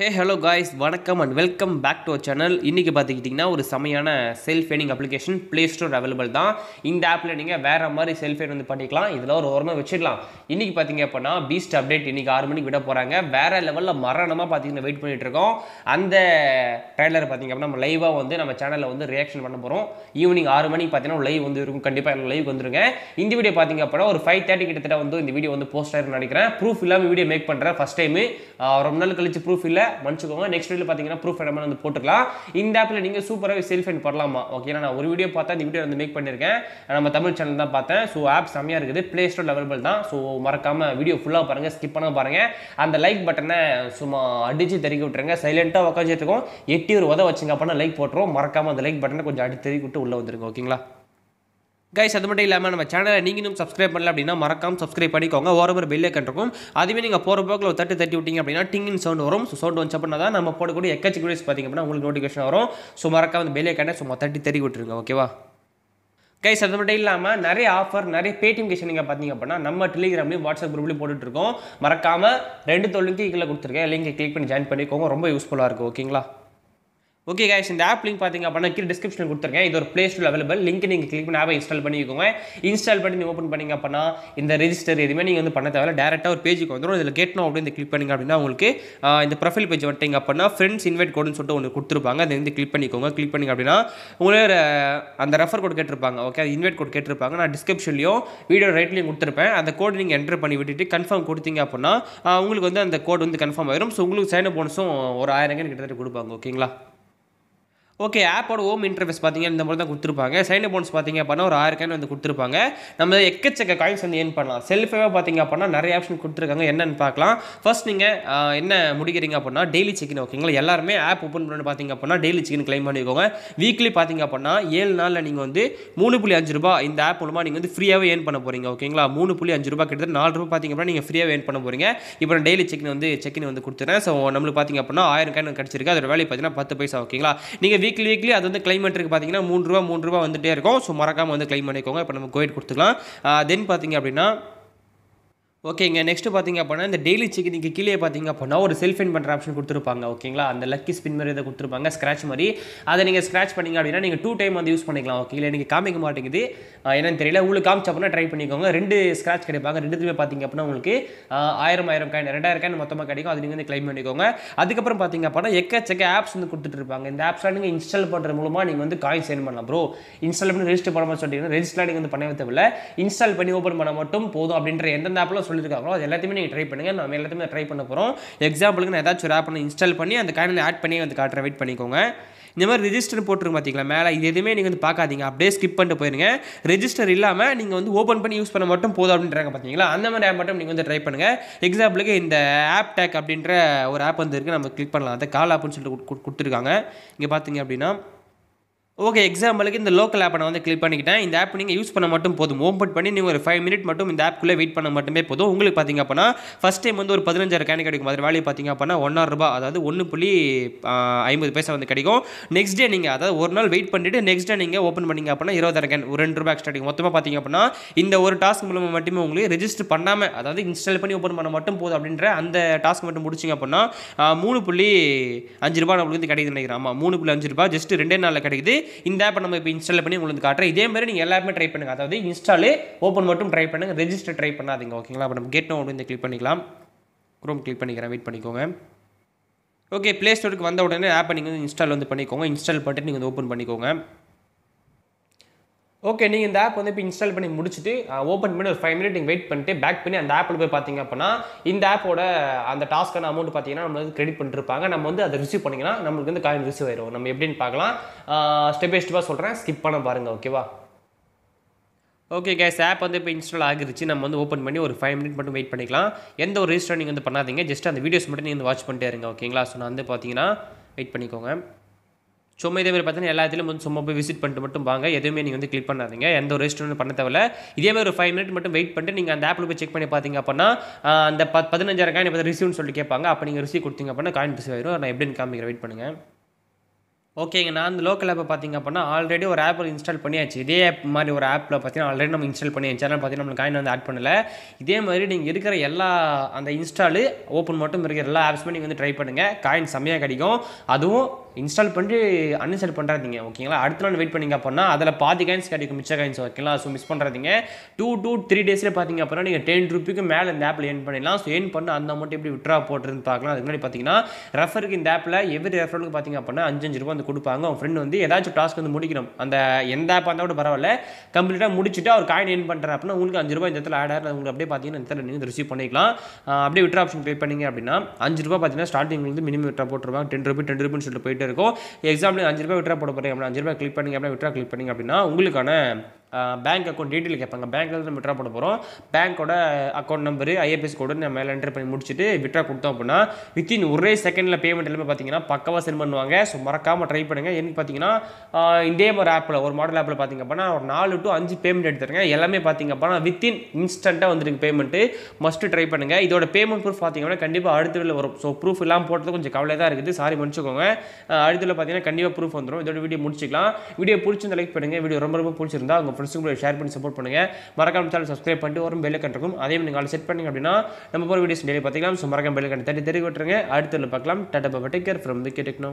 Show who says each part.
Speaker 1: ஹே hello guys வணக்கம் and welcome back to channel இன்றைக்கி பார்த்துக்கிட்டிங்கன்னா ஒரு செமையான self earning application play store available தான். இந்த ஆப்பில் நீங்கள் வேறு மாதிரி செல்ஃப் ஏர்ன் வந்து பண்ணிக்கலாம். இதில் ஒரு ஓரமாக வச்சிடலாம். இன்றைக்கி பார்த்தீங்க அப்படின்னா பீஸ்ட் அப்டேட் இன்றைக்கி ஆறு மணிக்கு விட போகிறாங்க வேறு லெவலில் மரணமாக பார்த்தீங்கன்னா வெயிட் பண்ணிட்டு இருக்கோம். அந்த ட்ரைலர் பார்த்தீங்க அப்படின்னா நம்ம லைவாக வந்து நம்ம சேனலில் வந்து ரியாக்ஷன் பண்ண போகிறோம் ஈவினிங் ஆறு மணிக்கு பார்த்தீங்கன்னா லைவ் வந்து இருக்கும். கண்டிப்பாக லைவ் வந்துருங்க. இந்த வீடியோ பார்த்தீங்க அப்படின்னா ஒரு ஃபைவ் தேர்ட்டி கிட்டத்தட்ட வந்து இந்த வீடியோ வந்து போஸ்ட் ஆயிருன்னு நினைக்கிறேன். ப்ரூஃப் இல்லாமல் வீடியோ மேக் பண்ணுறேன் ஃபஸ்ட் டைமு ரொம்ப நாள் கழிச்சு ப்ரூஃப் இல்லை. மன்னிச்சுக்கோங்க. நெக்ஸ்ட் வீடியோ பார்த்தீங்கன்னா ப்ரூஃப் இடமா வந்து போட்டுக்கலாம். இந்த ஆப்பில் நீங்கள் சூப்பராக செல்ஃப் என் பண்ணலாமா? ஓகே நான் ஒரு வீடியோ பார்த்தா இந்த வீடியோ வந்து மேக் பண்ணியிருக்கேன் நம்ம தமிழ் சேனல் தான் பார்த்தேன். ஸோ ஆப் செம்மையாக இருக்குது. ப்ளே ஸ்டோர் அவைலபிள் தான். ஸோ மறக்காமல் வீடியோ ஃபுல்லாக பாருங்கள் ஸ்கிப் பண்ண பாருங்கள் அந்த லைக் பட்டனை சும்மா அடித்து தெறிக்க விட்டுருங்க. சைலண்ட்டாக உட்காந்துட்டு இருக்கோம். எட்டி ஒரு உதவ வச்சுங்க அப்படின்னா லைக் போட்டுரும். மறக்காமல் அந்த லைக் பட்டனை கொஞ்சம் அடி தெறிக்க விட்டு உள்ளே வந்துருங்க. ஓகேங்களா கைஸ் அது மட்டும் இல்லாமல் நம்ம சேனலை நீங்களும் சப்ஸ்கிரைப் பண்ணல அப்படின்னா மறக்காம சப்ஸ்கிரைப் பண்ணிக்கோங்க. ஓரவர் பெல்லே கண்டிருக்கும் அதுவே நீங்கள் போகிற போக்கில் ஒரு தட்டு தட்டி விட்டீங்க அப்படின்னா டிங்கின் சவுண்ட் வரும். ஸோ சவுண்ட் வந்து அப்படின்னா தான் நம்ம போடக்கூடிய எக்கச்சி வீடியோஸ் பார்த்தீங்க அப்படின்னா உங்களுக்கு நோட்டிஃபிகேஷன் வரும். ஸோ மறக்காம அந்த பெல்லே கண்ட சும்மா தட்டி தட்டி விட்டுருங்க ஓகேவா கைஸ் அது மட்டும் இல்லாமல் நிறைய ஆஃபர் நிறைய பேடிஎம் கேஷன் நீங்கள் பார்த்தீங்க அப்படின்னா நம்ம டெலிகிராம்லேயும் வாட்ஸ்அப் குரூப்லையும் போட்டுட்ருக்கோம் மறக்காமல் ரெண்டு தொழிலுக்கு கீழே கொடுத்துருக்கேன். லிங்கை கிளிக் பண்ணி ஜாயின் பண்ணிக்கோங்க. ரொம்ப யூஸ்ஃபுல்லாக இருக்கும் ஓகேங்களா ஓகே கைஸ் இந்த ஆப் லிங்க் பார்த்தீங்க அப்படின்னா கீழே டிஸ்கிரிப்ஷன் கொடுத்துருக்கேன். இது ஒரு ப்ளே ஸ்டோர் அவைலபிள் லிங்க் நீங்கள் கிளிக் பண்ணி ஆப்பை இன்ஸ்டால் பண்ணிக்கோங்க. இன்ஸ்டால் பண்ணி நீங்கள் ஓப்பன் பண்ணிங்க அப்படின்னா இந்த ரெஜிஸ்டர் எதுவுமே நீங்கள் வந்து பண்ண தேவையில்ல. டேரெக்டாக ஒரு பேஜுக்கு வந்துடும் இதில் கேட்னோ அப்படின்னு கிளிக் பண்ணிங்க அப்படின்னா உங்களுக்கு இந்த ப்ரொஃபைல் பேஜ் வட்டிங்க அப்படின்னா ஃப்ரெண்ட்ஸ் இன்வைட் கோடுன்னு சொல்லிட்டு ஒன்று கொடுத்துருப்பாங்க. அதை வந்து கிளிக் பண்ணிக்கோங்க. கிளிக் பண்ணிங்க அப்படின்னா உங்களே அந்த ரெஃபர் கோட் கேட்டிருப்பாங்க. ஓகே அது இன்வைட் கோட் கேட்டிருப்பாங்க. நான் டிஸ்கிரிப்ஷன்லையும் வீடியோ ரைட்லையும் கொடுத்துருப்பேன். அந்த கோட் நீங்கள் என்டர் பண்ணி விட்டுட்டு கன்ஃபார்ம் கொடுத்தீங்க அப்படின்னா உங்களுக்கு வந்து அந்த கோட் வந்து கன்ஃபார்ம் ஆயிரும். ஸோ உங்களுக்கு சைன் போனஸும் ஒரு ஆயிரம் கிட்டத்தட்ட கொடுப்பாங்க. ஓகேங்களா ஓகே ஆப்போட ஹோம் இன்டர்ஃபேஸ் பார்த்தீங்கன்னா இந்த மாதிரி தான் கொடுத்துருப்பாங்க சைன் போன்ஸ் பார்த்தீங்க அப்படின்னா ஒரு ஆயிரம் காயின் வந்து கொடுத்துருப்பாங்க. நம்ம எக்கச்சக்க காயின்ஸ் வந்து ஏன் பண்ணலாம். செல்ஃபாக பார்த்தீங்க அப்படின்னா நிறைய ஆப்ஷன் கொடுத்துருக்காங்க. என்னன்னு பார்க்கலாம். ஃபர்ஸ்ட் நீங்கள் என்ன முடிக்கிறீங்க அப்படின்னா டெய்லி செக்கின் ஓகேங்களா எல்லாருமே ஆப் ஓப்பன் பண்ணி பார்த்தீங்க அப்படின்னா டெய்லி சிக்கன் கிளைம் பண்ணிக்கோங்க. வீக்லி பார்த்தீங்க அப்படின்னா ஏழு நாளில் நீங்கள் வந்து மூணு புள்ளி அஞ்சு ரூபா இந்த ஆப் மூலமாக நீங்கள் வந்து ஃப்ரீயாகவே ஏர்ன் பண்ண போகிறீங்க ஓகேங்களா மூணு புள்ளி அஞ்சு ரூபா கிட்டத்தட்ட நாலு ரூபா பார்த்தீங்க அப்படின்னா நீங்கள் ஃப்ரீயாக ஏர்ன் பண்ண போகிறீங்க இப்போ நான் டெய்லி செக்கின் வந்து செக்கின் வந்து கொடுத்துறேன். ஸோ நம்மளுக்கு பார்த்தீங்க அப்படின்னா ஆயிரம் காயின் கிடச்சிருக்கு. அதோட வேலை பார்த்தீங்கன்னா பத்து பைசா ஓகேங்களா நீங்கள் வீக்லி வீக்லி அது வந்து கிளைமேட்டுக்கு பார்த்தீங்கன்னா மூணு ரூபா மூணு ரூபா வந்துட்டே இருக்கும். ஸோ மறக்காமல் வந்து கிளைம் பண்ணிக்கோங்க. இப்போ நம்ம கோயிட் கொடுத்துக்கலாம். தென் பார்த்தீங்க அப்படின்னா ஓகேங்க நெக்ஸ்ட்டு பார்த்தீங்க அப்படின்னா இந்த டெய்லி செக் நீங்கள் கீழே பார்த்தீங்க அப்படின்னா ஒரு செல்ஃப் இன் பண்ணுற ஆப்ஷன் கொடுத்துருப்பாங்க ஓகேங்களா? அந்த லக்கி ஸ்பின் மாதிரி இதை கொடுத்துருப்பாங்க ஸ்க்ராட்ச் மாதிரி. அதை நீங்கள் ஸ்க்ராட்ச் பண்ணீங்க அப்படின்னா நீங்கள் டூ டைம் வந்து யூஸ் பண்ணிக்கலாம் ஓகேங்களா நீங்கள் காமிக்க மாட்டேங்குது. என்னன்னு தெரியல. உங்களுக்கு காமிச்ச அப்படின்னா ட்ரை பண்ணிக்கோங்க. ரெண்டு ஸ்க்ராட்ச் கிடைப்பாங்க. ரெண்டுத்துமே பார்த்தீங்க அப்படின்னா உங்களுக்கு ஆயிரம் ஆயிரம் காயின் ரெண்டாயிரம் காயின் மொத்தமாக கிடைக்கும். அது நீங்கள் வந்து கிளைம் பண்ணிக்கோங்க. அதுக்கப்புறம் பார்த்தீங்க அப்படின்னா எக்கச்சக்க ஆப்ஸ் வந்து கொடுத்துட்டு இருப்பாங்க இந்த ஆப்ஸ்லாம் நீங்கள் இன்ஸ்டால் பண்ணுறது மூலமாக நீங்கள் வந்து காயின் சென்ட் பண்ணலாம் ப்ரோ இன்ஸ்டால் பண்ணி ரெஜிஸ்டர் பண்ண சொல்லிட்டீங்கன்னா ரெஜிஸ்டர் நீங்கள் வந்து பண்ணவே தேவையில்லை. இன்ஸ்டால் பண்ணி ஓப்பன் பண்ண மட்டும் போதும் அப்படின்ற எந்தெந்த ஆப்லாம் சொல்லியிருக்காங்களோ அது எல்லாத்தையுமே நீங்கள் ட்ரை பண்ணுங்கள் நம்ம எல்லாத்தையுமே ட்ரை பண்ண போகிறோம் எக்ஸாம்பிளுக்கு நான் ஏதாச்சும் ஒரு ஆப் இன்ஸ்டால் பண்ணி அந்த காயினை ஆட் பண்ணி வந்து காட்டுற வெயிட் பண்ணிக்கோங்க. இந்த மாதிரி ரிஜிஸ்டர் போட்டுருங்க பார்த்தீங்களா மேலே? இது எதுவுமே நீங்கள் வந்து பார்க்காதீங்க. அப்படியே ஸ்கிப் பண்ணிட்டு போயிருங்க. ரெஜிஸ்டர் இல்லாமல் நீங்கள் வந்து ஓப்பன் பண்ணி யூஸ் பண்ண மட்டும் போதும் அப்படின்றாங்க பார்த்தீங்களா அந்த மாதிரி ஆப் மட்டும் நீங்கள் வந்து ட்ரை பண்ணுங்கள் எக்ஸாம்பிளுக்கு இந்த ஆப் டேக் அப்படின்ற ஒரு ஆப் வந்து இருக்குது நம்ம கிளிக் பண்ணலாம். அந்த கால் ஆப்னு சொல்லிட்டு கொடுத்துருக்காங்க. இங்கே பார்த்தீங்க அப்படின்னா ஓகே எக்ஸாம்பிளுக்கு இந்த லோக்கல் ஆப்பை நான் வந்து கிளிக் பண்ணிக்கிட்டேன். இந்த ஆப் நீங்கள் யூஸ் பண்ண மட்டும் போதும். ஓப்பன் பண்ணி நீங்கள் ஒரு ஃபைவ் மினிட் மட்டும் இந்த ஆப்க்குள்ளே வெயிட் பண்ண மட்டுமே போதும். உங்களுக்கு பார்த்தீங்க அப்படின்னா ஃபஸ்ட் டைம் வந்து ஒரு பதினஞ்சாயிரம் கேன் கிடைக்கும். அதில் வேலையை பார்த்தீங்க அப்படின்னா ஒன்றாயிரம் ரூபாய் அதாவது ஒன்று புள்ளி ஐம்பது பைசா வந்து கிடைக்கும். நெக்ஸ்ட் டே நீங்கள் அதாவது ஒரு நாள் வெயிட் பண்ணிவிட்டு நெக்ஸ்ட் டே நீங்கள் ஓப்பன் பண்ணீங்க அப்படின்னா இருபதாயிரம் கேன் ஒரு ரெண்டு ரூபாய் எக்ஸ்ட்ரா கிடைக்கும். மொத்தமாக பார்த்தீங்க அப்படின்னா இந்த ஒரு டாஸ்க் மூலமாக மட்டுமே உங்களுக்கு ரெஜிஸ்டர் பண்ணாமல் அதாவது இன்ஸ்டால் பண்ணி ஓப்பன் பண்ண மட்டும் போதும் அப்படின்ற அந்த டாஸ்க் மட்டும் முடிச்சிங்க அப்படின்னா மூணு புள்ளி அஞ்சு ரூபாய் நம்மளுக்கு வந்து கிடைக்குது நினைக்கிறேன். ஆமாம் மூணு புள்ளி அஞ்சு ரூபாய் ஜஸ்ட் ரெண்டே நாளில் கிடைக்குது. இந்த ஆப்பை நம்ம இப்போ இன்ஸ்டால் பண்ணி உங்களுக்கு காட்டுறேன். இதே மாதிரி நீங்கள் எல்லாருமே ட்ரை பண்ணுங்கள் அதாவது இன்ஸ்டாலே ஓப்பன் மட்டும் ட்ரை பண்ணுங்க. ரெஜிஸ்டர் ட்ரை பண்ணாதீங்க ஓகேங்களா அப்போ நம்ம கெட் நோ வந்து கிளிக் பண்ணிக்கலாம். குரோம் கிளிக் பண்ணிக்கிறேன். வெயிட் பண்ணிக்கோங்க. ஓகே ப்ளே ஸ்டோருக்கு வந்த உடனே ஆப்பை நீங்கள் வந்து இன்ஸ்டால் வந்து பண்ணிக்கோங்க. இன்ஸ்டால் பண்ணிட்டு நீங்கள் வந்து ஓப்பன் பண்ணிக்கோங்க. ஓகே நீங்கள் இந்த ஆப் வந்து இப்போ இன்ஸ்டால் பண்ணி முடிச்சுட்டு ஓப்பன் பண்ணி ஒரு ஃபைவ் மினிட் நீங்கள் வெயிட் பண்ணிட்டு பேக் பண்ணி அந்த ஆப்பில் போய் பார்த்தீங்க அப்படின்னா இந்த ஆப்போட அந்த டாஸ்க்கான அமௌண்ட் பார்த்தீங்கன்னா நம்ம வந்து கிரெடிட் பண்ணிருப்பாங்க. நம்ம வந்து அதை ரிசீவ் பண்ணிங்கன்னா நம்மளுக்கு வந்து காயின் ரிசீவ் ஆயிடும் நம்ம எப்படின்னு பார்க்கலாம். ஸ்டெப் பை ஸ்டெப்பாக சொல்கிறேன் ஸ்கிப் பண்ண பாருங்கள் ஓகேவா ஓகே கேஸ் ஆப் வந்து இப்போ இன்ஸ்டால் ஆகிருச்சு. நம்ம வந்து ஓப்பன் பண்ணி ஒரு ஃபைவ் மினிட் மட்டும் வெயிட் பண்ணிக்கலாம். எந்த ஒரு ரெஜிஸ்டர் நீங்கள் வந்து பண்ணாதீங்க. ஜஸ்ட் அந்த வீடியோஸ் மட்டும் நீங்கள் வந்து வாட்ச் பண்ணிட்டே இருங்க ஓகேங்களா ஸோ நான் வந்து பார்த்தீங்கன்னா வெயிட் பண்ணிக்கோங்க. சும்மா இதே மாதிரி பார்த்தீங்கன்னா எல்லாத்துலையும் வந்து சும்மா போய் விசிட் பண்ணிட்டு மட்டும் வாங்க. எதுவுமே நீங்கள் வந்து கிளிக் பண்ணாதீங்க. எந்த ஒரு ரெஸ்டாரண்ட் பண்ண தேவையில்ல. இதே மாதிரி ஒரு ஃபைவ் மினிட் மட்டும் வெயிட் பண்ணிட்டு நீங்கள் அந்த ஆப்பில் போய் செக் பண்ணி பார்த்தீங்க அப்படின்னா அந்த ப பதினஞ்சாயிரம் காயின் இப்போ ரிசீவ்னு சொல்லிட்டு கேட்பாங்க. அப்போ நீங்கள் ரிசீவ் கொடுத்தீங்க அப்படின்னா காயின் ரிசீவ் ஆயிரும். நான் எப்படின்னு காமிக்கிறேன். வெயிட் பண்ணுங்கள் ஓகேங்க நான் அந்த லோக்கல் ஆப்பை பார்த்தீங்க அப்படின்னா ஆல்ரெடி ஒரு ஆப் இன்ஸ்டால் பண்ணியாச்சு. இதே ஆப் மாதிரி ஒரு ஆப்பில் பார்த்தீங்கன்னா ஆல்ரெடி நம்ம இன்ஸ்டால் பண்ணியாச்சு. சேனல் பார்த்தீங்கன்னா நம்ம காயின் வந்து ஆட் பண்ணல. இதே மாதிரி நீங்கள் இருக்கிற எல்லா அந்த இன்ஸ்டாலு ஓப்பன் மட்டும் இருக்கிற எல்லா ஆப்ஸுமே நீங்கள் வந்து ட்ரை பண்ணுங்கள் காயின் செம்மையாக கிடைக்கும். அதுவும் இன்ஸ்டால் பண்ணி அன்இன்ஸ்டால் பண்ணுறாதீங்க ஓகேங்களா அடுத்த நாள் வெயிட் பண்ணீங்க அப்படின்னா அதில் பாதி காயின்ஸ் கிடைக்கும் மிச்ச காயின்ஸ் ஓகேங்களா ஸோ மிஸ் பண்ணுறாதீங்க டூ டூ த்ரீ டேஸில் பார்த்தீங்க அப்படின்னா நீங்கள் டென் ருபீக்கு மேலே இந்த ஆப்பில் ஏர்ன் பண்ணிடலாம். ஸோ ஏர்ன் பண்ண அந்த அமௌண்ட் எப்படி விட்ரா போட்டுருந்து பார்க்கலாம். அதுக்கு முன்னாடி பார்த்தீங்கன்னா ரெஃபருக்கு இந்த ஆப்பில் எவ்ரி ரெஃபருக்கு பார்த்தீங்க அப்படின்னா அஞ்சஞ்சு ரூபா வந்து கொடுப்பாங்க. அவங்க ஃப்ரெண்ட் வந்து ஏதாச்சும் டாஸ்க் வந்து முடிக்கணும். அந்த எந்த ஆப் இருந்தால் கூட பரவாயில்ல. கம்ப்ளீட்டாக முடிச்சுட்டு அவர் காயின் ஏர்ன் பண்ணுறேன் அப்படின்னா உங்களுக்கு அஞ்சு ரூபாய் இந்த இடத்துல ஆட் ஆகிற உங்களுக்கு அப்படியே பார்த்தீங்கன்னா இந்த இடத்துல நீங்கள் ரிசீவ் பண்ணிக்கலாம். அப்படியே விட்ரா ஆப்ஷன் க்ளிக் பண்ணிங்க அப்படின்னா அஞ்சு ரூபா பார்த்தீங்கன்னா ஸ்டார்டிங் வந்து மினிமம் விட்ரா போட்டுருவாங்க. டென் ருபி டென் ருபின்னு சொல்லிட்டு போயிட்டு இருக்கும். எக்ஸாம்பிள் அஞ்சு ரூபாய் விட்ரா போட போகிறீங்க அப்படின்னா அஞ்சு ரூபாய் கிளிக் பண்ணிங்க அப்படின்னா விட்ரா கிளிக் பண்ணிங்க அப்படின்னா உங்களுக்கான பேங்க் அக்கௌண்ட் டீட்டெயில் கேட்பாங்க. பேங்க்கில் நம்ம விட்ரா போட போகிறோம் பேங்க்கோட அக்கௌண்ட் நம்பரு ஐஎஃப்எஸ் கோடு நம்ம மேலே என்டர் பண்ணி முடிச்சுட்டு விட்ரா கொடுத்தோம் அப்படின்னா வித்தின் ஒரே செகண்டில் பேமெண்ட் எல்லாமே பார்த்தீங்கன்னா பக்கவாக சென்ட் பண்ணுவாங்க. ஸோ மறக்காமல் ட்ரை பண்ணுங்கள் எனக்கு பார்த்தீங்கன்னா இதே மாதிரி ஆப்பில் ஒரு மாடல் ஆப்பில் பார்த்தீங்க அப்படின்னா ஒரு நாலு டு அஞ்சு பேமெண்ட் எடுத்துருங்க. எல்லாமே பார்த்தீங்க அப்படின்னா வித்தின் இன்ஸ்டண்ட்டாக வந்துருக்கு பேமெண்ட்டு மஸ்ட்டு ட்ரை பண்ணுங்கள் இதோட பேமெண்ட் ப்ரூஃப் பார்த்தீங்கன்னா கண்டிப்பாக அடுத்த வீடியோ வரும். ஸோ ப்ரூஃப் இல்லாமல் போட்டது கொஞ்சம் கவலையாக தான் இருக்குது. சாரி மன்னிச்சுக்கோங்க. அடுத்த பார்த்தீங்கன்னா கண்டிப்பாக ப்ரூஃப் வந்துடும் இதோட வீடியோ முடிச்சிக்கலாம். வீடியோ பிடிச்சிருந்த லைக் பண்ணுங்கள் வீடியோ ரொம்ப ரொம்ப பிடிச்சிருந்தா உங்கள் ஃப்ரெண்ட்ஸுக்கு ஷேர் பண்ணி சப்போர்ட் பண்ணுங்கள் மறக்காம சேனல் சப்ஸ்கிரைப் பண்ணிட்டு வரும் பெல் கண்டிருக்கும் அதே மாதிரி நீங்கள் செட் பண்ணிங்க அப்படின்னா நம்ம போகிற வீடியோஸ் டெய்லி பார்த்துக்கலாம். ஸோ மறக்காம பெல் கண்டு தட்டி தெரிவி விட்டுருங்க. அடுத்த பார்க்கலாம். டாட்டா Baba take care from wicket techno